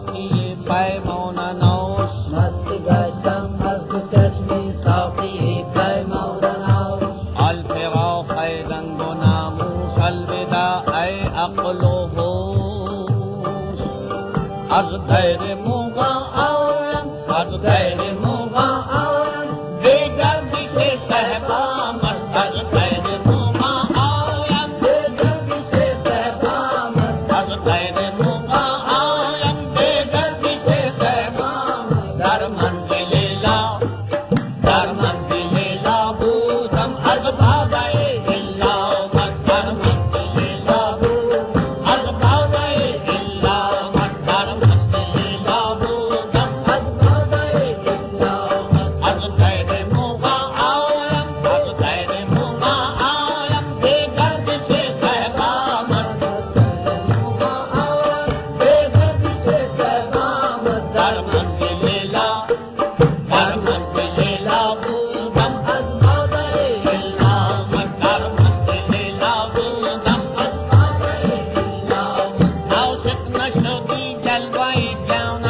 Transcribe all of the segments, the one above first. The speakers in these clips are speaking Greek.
coffee. White down.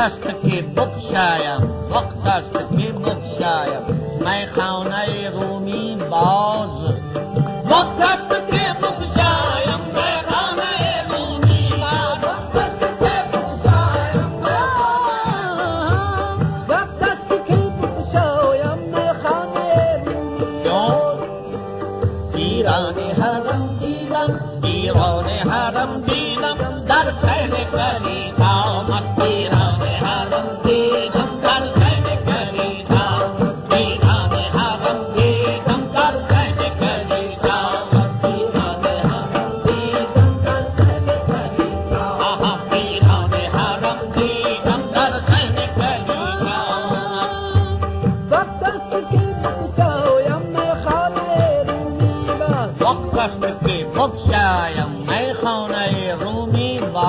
अस्त के बुक शायम वक्त अस्त के बुक शायम मैं खाऊं कष्टं नेख नूमि बा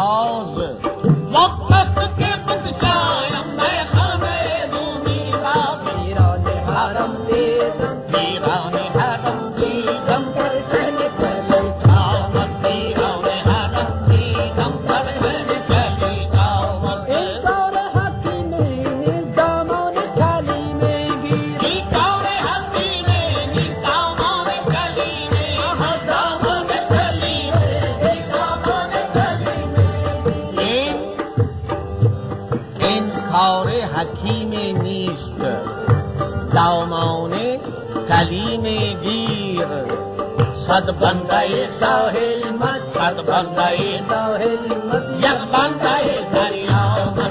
صد بنده ساحل مد صد بنده ساحل مد یک بنده دریا مد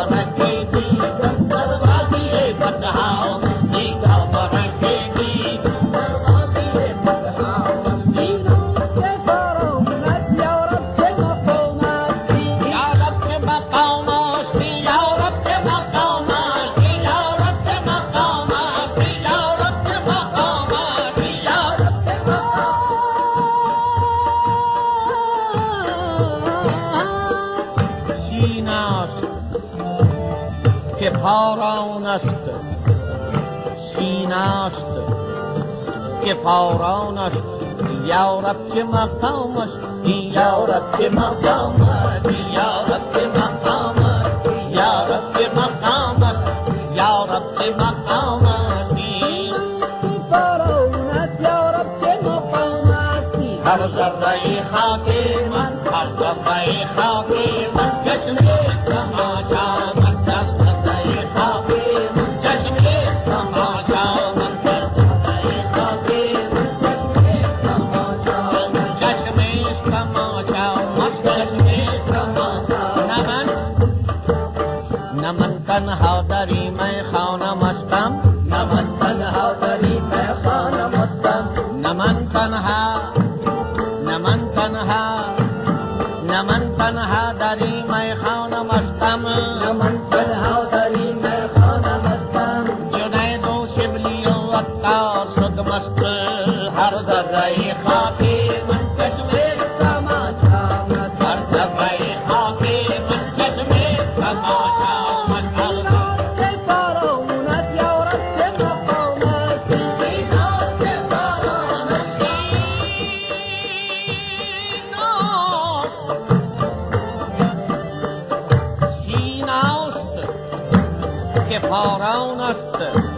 σιναστε και φορούναστε η άορατη μακάμαστε η άορατη μακάμα η άορατη μακάμα η άορατη μακάμα η άορατη μακάμαστε η φορούναστε η άορατη μακάμαστε άραζαρα είχα تنها داری من خانه مستم نه من تنها داری من خانه مستم نه من تنها نه من تنها نه من تنها داری من خانه مستم نه من تنها داری من خانه مستم جدای دو شبلی و عطار Hold on a second.